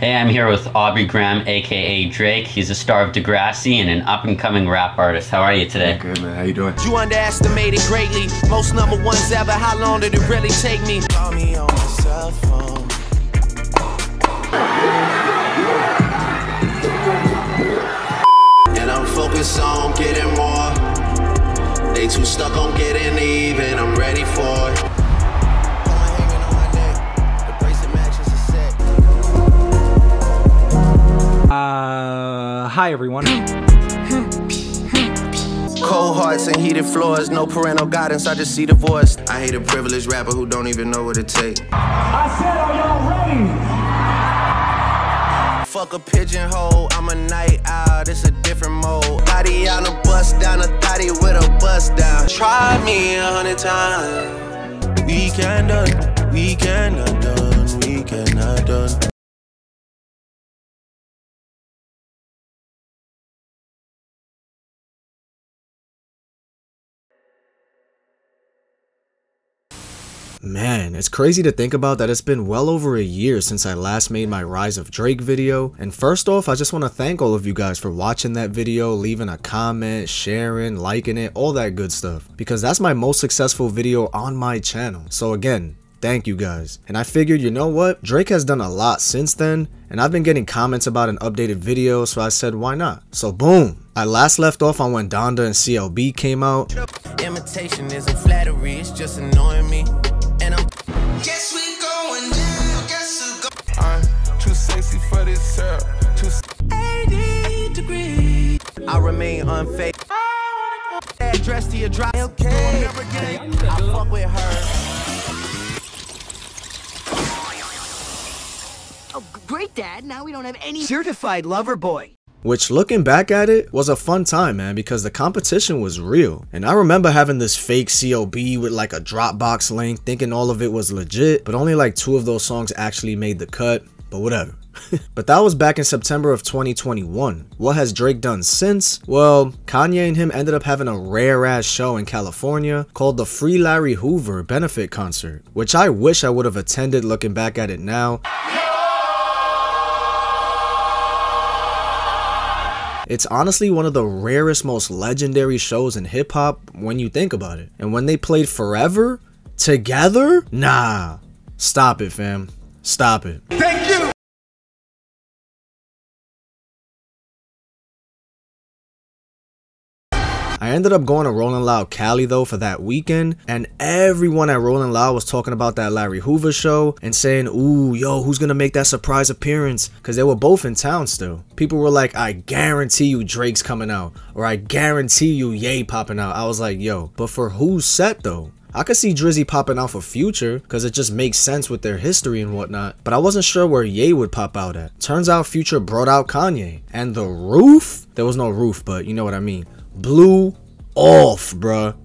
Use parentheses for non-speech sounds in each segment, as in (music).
Hey, I'm here with Aubrey Graham, aka Drake. He's a star of Degrassi and an up and coming rap artist. How are you today? Good man, how you doing? You underestimated greatly. Most number ones ever. How long did it really take me? Call me on my cell phone. And I'm focused on getting more. They too stuck on getting even. I'm ready for it. Uh, hi everyone. Cold hearts and heated floors, no parental guidance, I just see divorce. I hate a privileged rapper who don't even know what it takes. I said, are y'all ready? Fuck a pigeonhole, I'm a night owl, it's a different mode. Body on a bust down, a thotty with a bust down. Try me a hundred times. We can done, we cannot done, we cannot done. Man, it's crazy to think about that it's been well over a year since I last made my Rise of Drake video. And first off, I just want to thank all of you guys for watching that video, leaving a comment, sharing, liking it, all that good stuff. Because that's my most successful video on my channel. So again, Thank you guys. And I figured, you know what? Drake has done a lot since then, and I've been getting comments about an updated video, so I said, why not? So boom! I last left off on when Donda and CLB came out, Imitation isn't flattery, it's just annoying me. And I'm. Guess we going down, guess who go. I'm too sexy for this syrup. Too 80 degrees. I remain unfazed. Address to your dry, okay. Never get I fuck with her. Oh, great, Dad. Now we don't have any. Certified lover boy. Which looking back at it was a fun time, man, because the competition was real. And I remember having this fake CLB with like a Dropbox link, thinking all of it was legit, but only like two of those songs actually made the cut, but whatever. (laughs) but that was back in September of 2021. What has Drake done since? Well, Kanye and him ended up having a rare ass show in California called the Free Larry Hoover benefit concert, which I wish I would have attended looking back at it now. It's honestly one of the rarest, most legendary shows in hip hop when you think about it. And when they played Forever together, nah. Stop it, fam. Stop it. I ended up going to Rolling Loud Cali though for that weekend, and everyone at Rolling Loud was talking about that Larry Hoover show and saying, Ooh, yo, who's gonna make that surprise appearance? Because they were both in town still. People were like, I guarantee you Drake's coming out, or I guarantee you Ye popping out. I was like, yo, but for whose set though? I could see Drizzy popping out for Future because it just makes sense with their history and whatnot, but I wasn't sure where Ye would pop out at. Turns out Future brought out Kanye, and the roof? There was no roof, but you know what I mean. Blew off, bruh.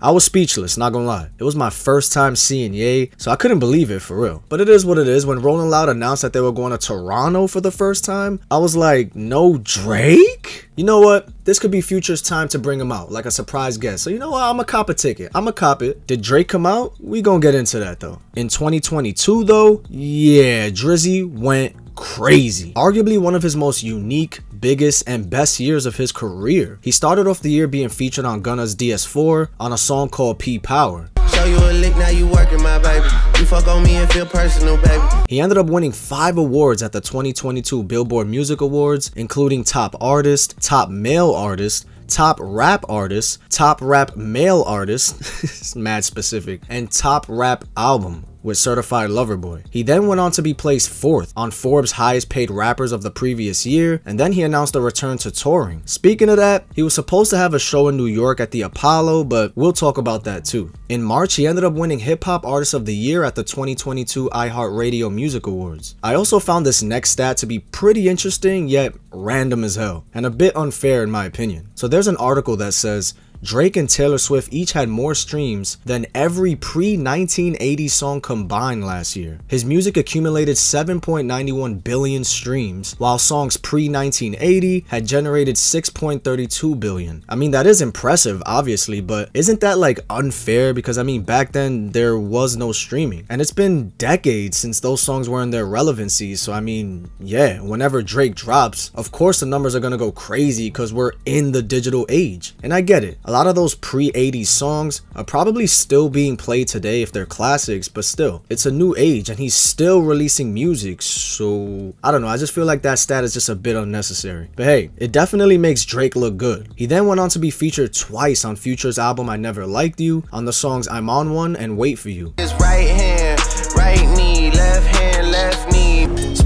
I was speechless, not gonna lie. It was my first time seeing Ye, so I couldn't believe it for real. But it is what it is. When Rolling Loud announced that they were going to Toronto for the first time, I was like, no Drake? You know what? This could be Future's time to bring him out, like a surprise guest. So you know what? I'm a cop a ticket. I'm a cop it. Did Drake come out? We gonna get into that though. In 2022 though, yeah, Drizzy went crazy. Arguably one of his most unique, biggest, and best years of his career. He started off the year being featured on Gunna's DS4 on a song called P Power. Show you a lick, now you working, my baby. You fuck on me and feel personal, baby. He ended up winning five awards at the 2022 Billboard Music Awards, including Top Artist, Top Male Artist, Top Rap Artist, Top Rap Male Artist, (laughs) it's mad specific, and Top Rap Album with Certified Lover Boy. He then went on to be placed fourth on Forbes' highest paid rappers of the previous year, and then he announced a return to touring. Speaking of that, he was supposed to have a show in New York at the Apollo, but we'll talk about that too. In March, he ended up winning Hip Hop Artist of the Year at the 2022 iHeartRadio Music Awards. I also found this next stat to be pretty interesting, yet random as hell, and a bit unfair in my opinion. So there's an article that says Drake and Taylor Swift each had more streams than every pre-1980 song combined last year. His music accumulated 7.91 billion streams, while songs pre-1980 had generated 6.32 billion. I mean, that is impressive, obviously, but isn't that like unfair? Because I mean, back then there was no streaming, and it's been decades since those songs were in their relevancy. So I mean, yeah, whenever Drake drops, of course the numbers are gonna go crazy because we're in the digital age. And I get it. A lot of those pre-80s songs are probably still being played today if they're classics, but still, it's a new age and he's still releasing music. So I don't know. I just feel like that stat is just a bit unnecessary. But hey, it definitely makes Drake look good. He then went on to be featured twice on Future's album I Never Liked You on the songs I'm On One and Wait For You. His right hand, right knee, left hand.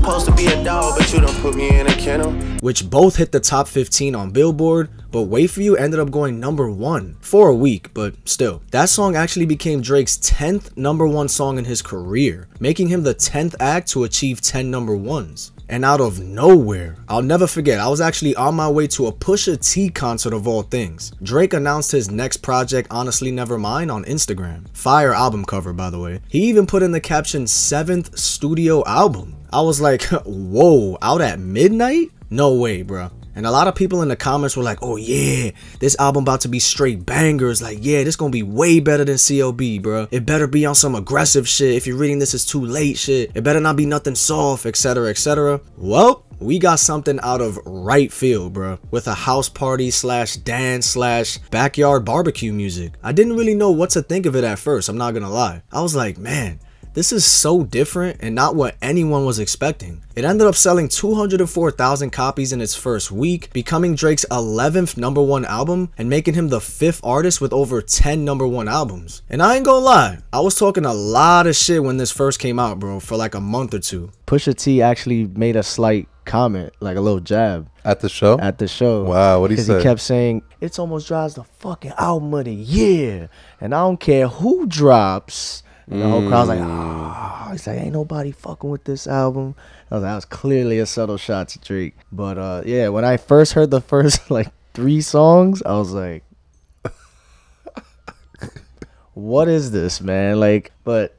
Supposed to be a dog, but you don't put me in a kennel. which both hit the top 15 on Billboard, but Wait For You ended up going number one for a week, but still. That song actually became Drake's 10th number one song in his career, making him the 10th act to achieve 10 number ones. And out of nowhere, I'll never forget, I was actually on my way to a Pusha T concert of all things. Drake announced his next project, Honestly Nevermind, on Instagram. Fire album cover, by the way. He even put in the caption, 7th studio album. I was like, (laughs) whoa, out at midnight? No way, bro. And a lot of people in the comments were like, oh yeah, this album about to be straight bangers. Like, yeah, this gonna be way better than CLB, bro. It better be on some aggressive shit. If you're reading this, it's too late shit. It better not be nothing soft, etc., etc. Well, we got something out of right field, bro. With a house party slash dance slash backyard barbecue music. I didn't really know what to think of it at first, I'm not gonna lie. I was like, man, this is so different and not what anyone was expecting. It ended up selling 204,000 copies in its first week, becoming Drake's 11th number one album and making him the fifth artist with over 10 number one albums. And I ain't gonna lie, I was talking a lot of shit when this first came out, bro, for like a month or two. Pusha T actually made a slight comment, like a little jab At the show? at the show. Wow, what'd he Because he kept saying, It's Almost Dry's the fucking album of the year. And I don't care who drops. And the whole crowd's like, ah. He's like, ain't nobody fucking with this album. I was like, that was clearly a subtle shot to Drake. But uh, yeah, when I first heard the first (laughs) like three songs, I was like, (laughs) what is this, man? Like, but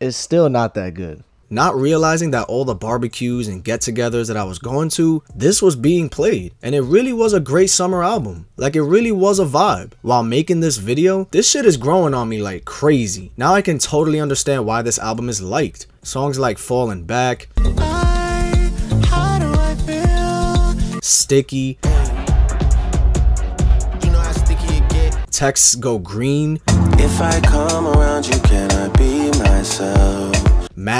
it's still not that good. Not realizing that all the barbecues and get togethers that I was going to, this was being played. And it really was a great summer album. Like, it really was a vibe. While making this video, this shit is growing on me like crazy. Now I can totally understand why this album is liked. Songs like Falling Back, Sticky, You know how sticky. Texts Go Green, If I come around you,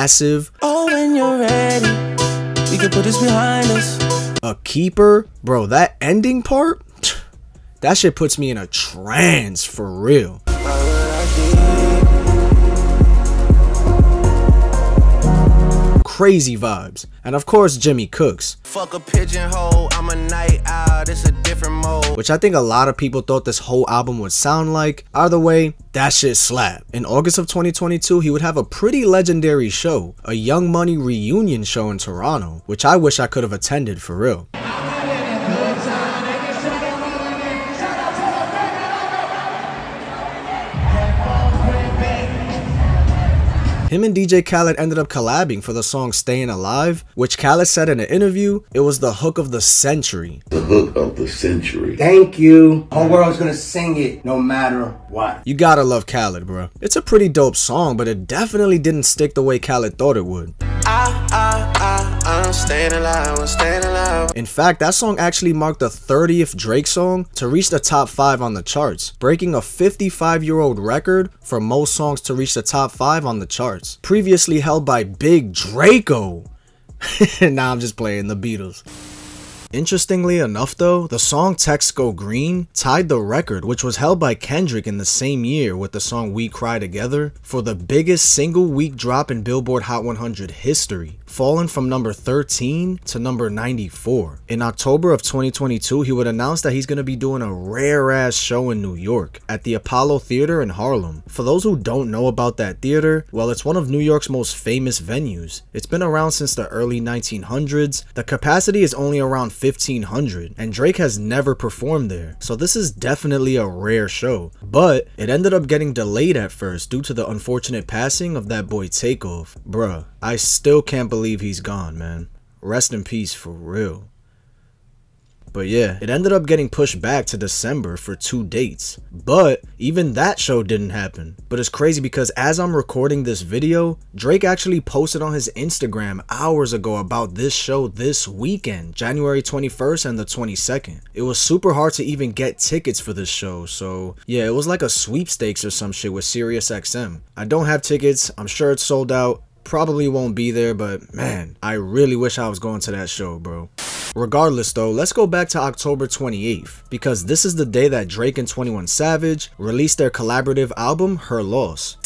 Massive, Oh, when you're ready, we can put this behind us. A Keeper. Bro, that ending part, that shit puts me in a trance for real. Crazy vibes. And of course, Jimmy Cooks, Fuck a pigeonhole, I'm a night owl, it's a different mode. which I think a lot of people thought this whole album would sound like. Either way, that shit slap. In August of 2022, he would have a pretty legendary show, a Young Money reunion show in Toronto, which I wish I could have attended for real. Him and DJ Khaled ended up collabing for the song Staying Alive, which Khaled said in an interview, it was the hook of the century. the hook of the century. Thank you. Whole world's gonna sing it no matter what. You gotta love Khaled, bro. It's a pretty dope song, but it definitely didn't stick the way Khaled thought it would. I, I, I, I'm staying alive, I'm staying alive. In fact, that song actually marked the 30th Drake song to reach the top 5 on the charts, breaking a 55 year old record for most songs to reach the top 5 on the charts, previously held by Big Draco. (laughs) nah, I'm just playing the Beatles. Interestingly enough though, the song Texts Go Green tied the record which was held by Kendrick in the same year with the song We Cry Together for the biggest single week drop in Billboard Hot 100 history. Falling from number 13 to number 94. In October of 2022, he would announce that he's going to be doing a rare ass show in New York at the Apollo Theater in Harlem. For those who don't know about that theater, well, it's one of New York's most famous venues. It's been around since the early 1900s. The capacity is only around 1500, and Drake has never performed there. So this is definitely a rare show. But it ended up getting delayed at first due to the unfortunate passing of that boy Takeoff. Bruh, I still can't believe he's gone, man. Rest in peace for real. But yeah, it ended up getting pushed back to December for two dates. But even that show didn't happen. But it's crazy because as I'm recording this video, Drake actually posted on his Instagram hours ago about this show this weekend, January 21st and the 22nd. It was super hard to even get tickets for this show, so yeah, it was like a sweepstakes or some shit with SiriusXM. I don't have tickets, I'm sure it's sold out. Probably won't be there, but man, I really wish I was going to that show, bro. Regardless though, let's go back to October 28th, because this is the day that Drake and 21 Savage released their collaborative album, Her Loss.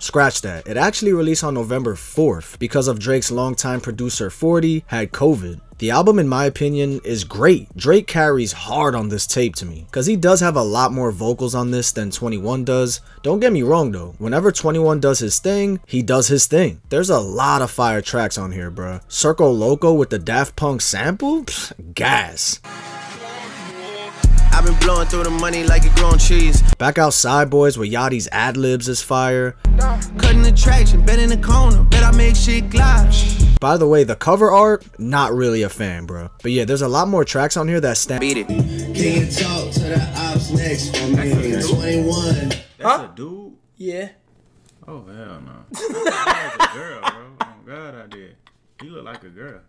Scratch that. It actually released on November 4th because of Drake's longtime producer 40 had COVID. The album, in my opinion, is great. Drake carries hard on this tape to me, because he does have a lot more vocals on this than 21 does. Don't get me wrong though, whenever 21 does his thing, he does his thing. There's a lot of fire tracks on here, bruh. Circo Loco with the Daft Punk sample? Pfft, gas. I've been blowing through the money like it growing trees. Back Outside Boys where Yachty's ad-libs is fire. Cutting the traction, bet in the corner, bet I make shit glide. By the way, the cover art, not really a fan, bro. But yeah, there's a lot more tracks on here that stand. Beat it. Can you talk to the ops next for me? 21. That's a dude? Yeah. Oh, hell no. (laughs) That's a girl, bro. Oh, God, I did. You look like a girl.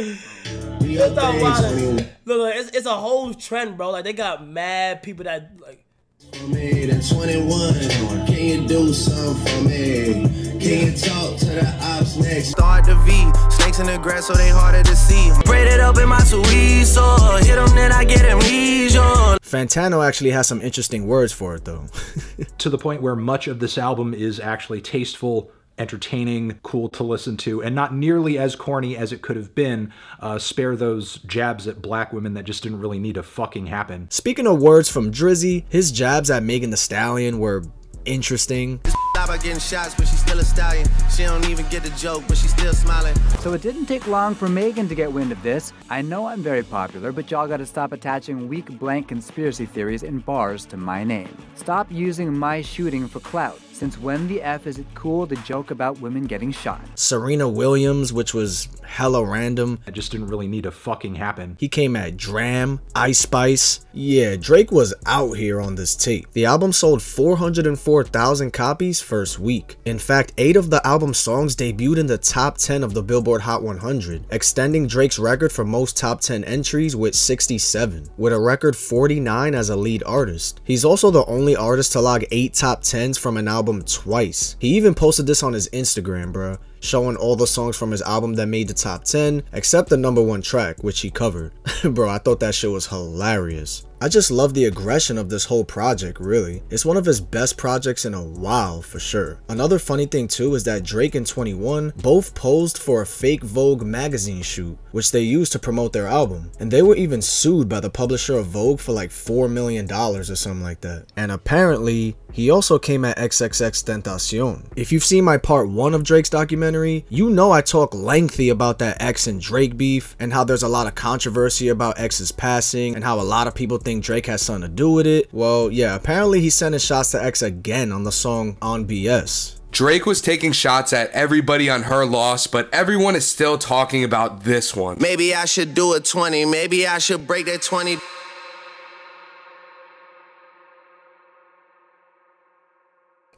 We That's up not there, wild. 21 Look, look, it's, it's a whole trend, bro. Like they got mad people that like. for me. Then 21. Can you do something for me? Can you talk to the ops next? Start the V. Snakes in the grass, so they harder to see. Braid it up in my sweet so hit them, then I get amnesia. Fantano actually has some interesting words for it though. (laughs) to the point where much of this album is actually tasteful, entertaining, cool to listen to, and not nearly as corny as it could have been. Uh, spare those jabs at black women that just didn't really need to fucking happen. Speaking of words from Drizzy, his jabs at Megan Thee Stallion were interesting. Stop (laughs) her getting shots, but she's still a stallion. She don't even get the joke, but she's still smiling. So it didn't take long for Megan to get wind of this. I know I'm very popular, but y'all gotta stop attaching weak blank conspiracy theories in bars to my name. Stop using my shooting for clout. Since when the F is it cool to joke about women getting shot? Serena Williams, which was hella random. It just didn't really need to fucking happen. He came at Dram, Ice Spice. Yeah, Drake was out here on this tape. The album sold 404,000 copies first week. In fact, 8 of the album's songs debuted in the top 10 of the Billboard Hot 100, extending Drake's record for most top 10 entries with 67, with a record 49 as a lead artist. He's also the only artist to log 8 top 10s from an album twice. He even posted this on his Instagram, bruh showing all the songs from his album that made the top 10, except the number one track, which he covered. (laughs) Bro, I thought that shit was hilarious. I just love the aggression of this whole project, really. It's one of his best projects in a while, for sure. Another funny thing too is that Drake and 21 both posed for a fake Vogue magazine shoot, which they used to promote their album. And they were even sued by the publisher of Vogue for like $4 million or something like that. And apparently, he also came at XXXTentacion. If you've seen my part 1 of Drake's documentary, you know I talk lengthy about that X and Drake beef and how there's a lot of controversy about X's passing and how a lot of people think Drake has something to do with it. Well, yeah, apparently he's sending shots to X again on the song On BS. Drake was taking shots at everybody on her loss, but everyone is still talking about this one. Maybe I should do a 20. Maybe I should break that 20.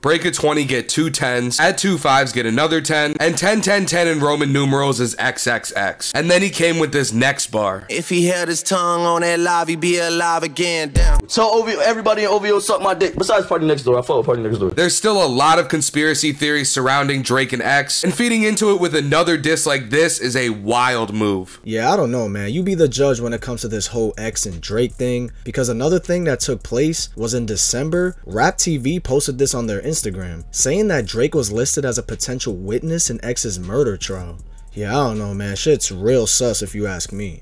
Break a 20, get two tens. Add two fives, get another 10. And 10, 10, 10 in Roman numerals is XXX. And then he came with this next bar. If he held his tongue on that live, he'd be alive again. Damn. So OVO, everybody in OVO suck my dick. Besides PartyNextDoor, I follow PartyNextDoor. There's still a lot of conspiracy theories surrounding Drake and X, and feeding into it with another diss like this is a wild move. Yeah, I don't know, man. You be the judge when it comes to this whole X and Drake thing. Because another thing that took place was in December, Rap TV posted this on their Instagram, saying that Drake was listed as a potential witness in X's murder trial. Yeah, I don't know, man. Shit's real sus if you ask me.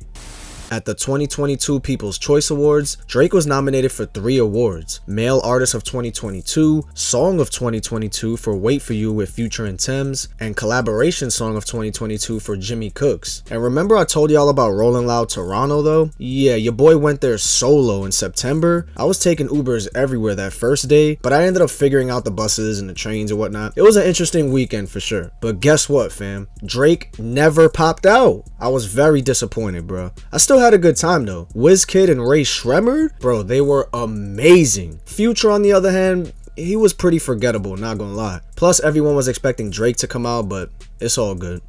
At the 2022 People's Choice Awards, Drake was nominated for three awards Male Artist of 2022, Song of 2022 for Wait For You with Future and Tems, and Collaboration Song of 2022 for Jimmy Cooks. And remember, I told y'all about Rolling Loud Toronto though? Yeah, your boy went there solo in September. I was taking Ubers everywhere that first day, but I ended up figuring out the buses and the trains and whatnot. It was an interesting weekend for sure. But guess what, fam? Drake never popped out. I was very disappointed, bro. I still had a good time though. Wizkid and Rae Sremmurd, bro, they were amazing. Future, on the other hand, he was pretty forgettable, not gonna lie. Plus, everyone was expecting Drake to come out, but it's all good.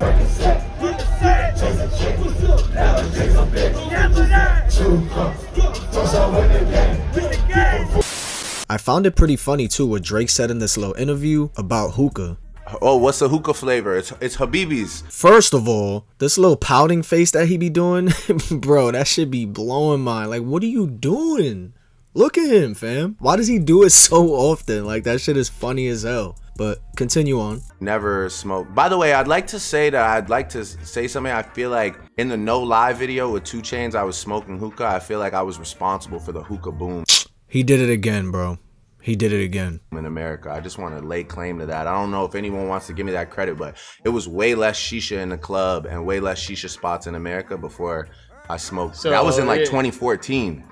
I found it pretty funny too what Drake said in this little interview about hookah. Oh, what's the hookah flavor? It's it's Habibi's. First of all, this little pouting face that he be doing, (laughs) bro, that should be blowing mine. Like, what are you doing? Look at him, fam. Why does he do it (laughs) so often? Like, that shit is funny as hell. But continue on. Never smoke. By the way, I'd like to say that I'd like to say something. I feel like in the No Lie video with 2 Chainz, I was smoking hookah. I feel like I was responsible for the hookah boom. He did it again, bro. He did it again. In America, I just want to lay claim to that. I don't know if anyone wants to give me that credit, but it was way less shisha in the club and way less shisha spots in America before I smoked. So, that was in like yeah. 2014.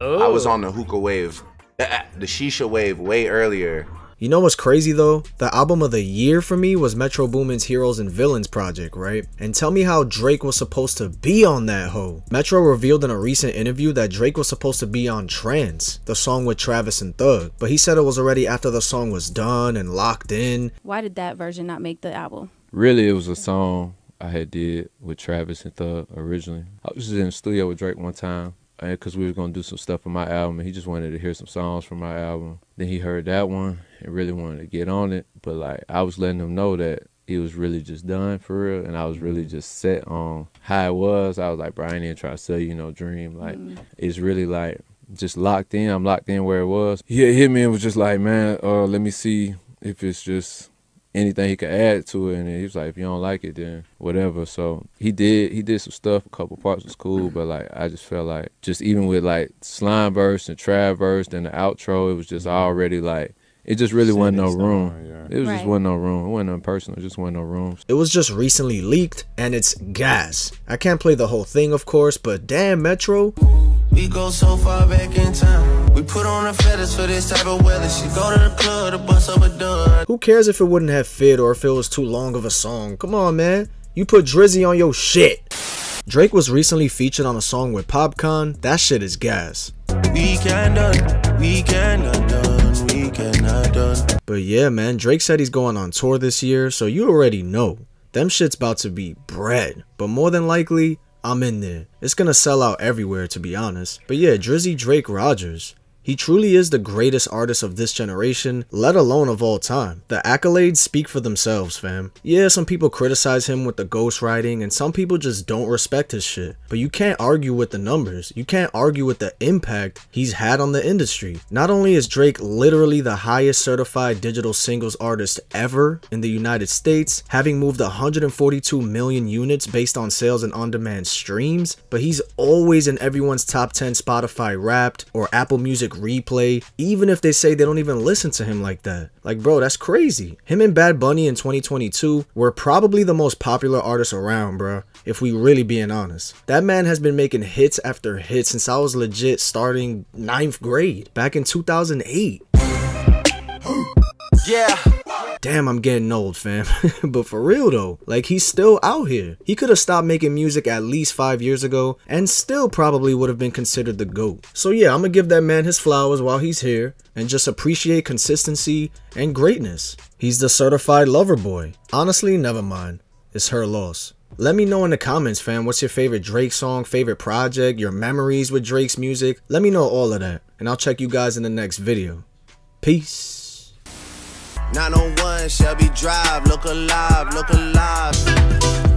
I was Oh. on the hookah wave, the shisha wave way earlier. You know what's crazy though? The album of the year for me was Metro Boomin's Heroes and Villains project, right? And tell me how Drake was supposed to be on that hoe. Metro revealed in a recent interview that Drake was supposed to be on Trance, the song with Travis and Thug, but he said it was already after the song was done and locked in. Why did that version not make the album? Really, it was a song I had did with Travis and Thug originally. I was just in the studio with Drake one time Uh, because we was gonna do some stuff for my album, and he just wanted to hear some songs from my album. Then he heard that one and really wanted to get on it, but like I was letting him know that it was really just done for real, and I was really mm-hmm. just set on how it was. I was like, Brian, I ain't trying to sell you no dream. Like mm-hmm. it's really like just locked in. I'm locked in where it was. Hit me and was just like, man, uh, let me see if it's just anything he could add to it. And he was like, if you don't like it, then whatever. So he did. He did some stuff. A couple parts was cool, but like I just felt like just even with like slime burst and trap burst and the outro, it was just mm-hmm. already like it just really wasn't no room. Yeah. It was just wasn't no room. It wasn't no personal. It just wasn't no room. It was just recently leaked and it's gas. I can't play the whole thing, of course, but damn, Metro. We go so far back in time. We put on the feathers for this type of weather. She go to the club to bust up a done. Who cares if it wouldn't have fit or if it was too long of a song? Come on, man. You put Drizzy on your shit. Drake was recently featured on a song with Popcaan. That shit is gas. We can done. We can done. We cannot done. But yeah, man, Drake said he's going on tour this year, so you already know. Them shit's about to be bread. But more than likely, I'm in there. It's gonna sell out everywhere, to be honest. But yeah, Drizzy Drake Rogers. He truly is the greatest artist of this generation, let alone of all time. The accolades speak for themselves, fam. Yeah, some people criticize him with the ghostwriting, and some people just don't respect his shit. But you can't argue with the numbers. You can't argue with the impact he's had on the industry. Not only is Drake literally the highest certified digital singles artist ever in the United States, having moved 142 million units based on sales and on demand streams, but he's always in everyone's top 10 Spotify Wrapped or Apple Music Replay, even if they say they don't even listen to him like that. Like, bro, that's crazy. Him and Bad Bunny in 2022 were probably the most popular artists around, bro, if we really being honest. That man has been making hits after hits since I was legit starting ninth grade back in 2008. (gasps) Yeah. Damn, I'm getting old, fam. (laughs) but for real though, like he's still out here. He could have stopped making music at least five years ago and still probably would have been considered the GOAT. So yeah, I'm gonna give that man his flowers while he's here and just appreciate consistency and greatness. He's the certified lover boy. Honestly, never mind. It's her loss. Let me know in the comments, fam, what's your favorite Drake song, favorite project, your memories with Drake's music. Let me know all of that, and I'll check you guys in the next video. Peace. 901 Shelby Drive. Look alive. Look alive.